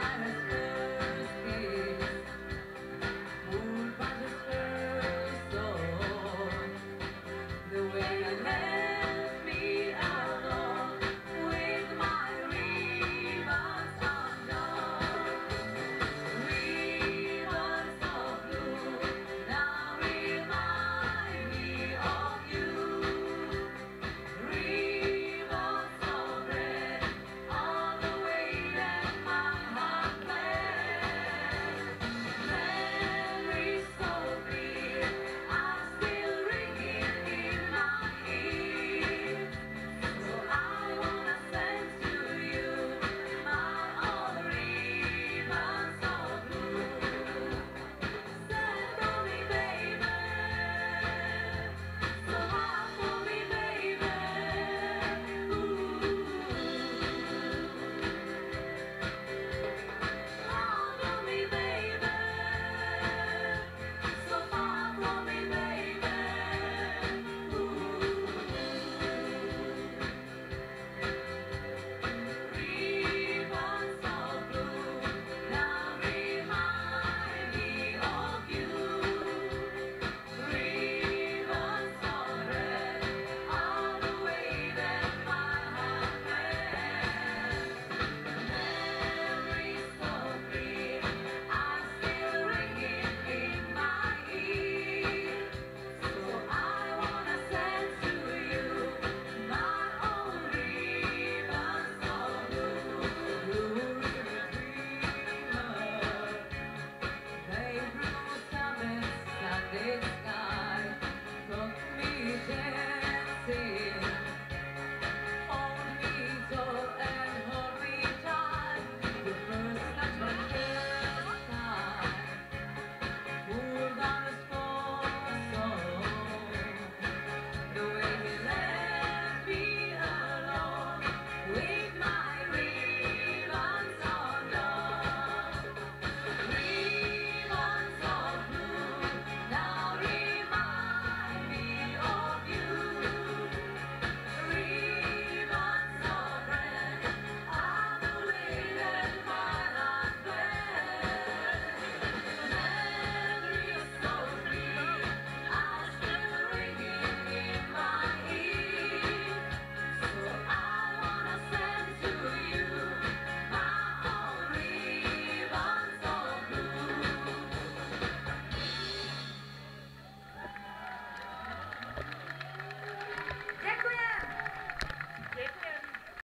time.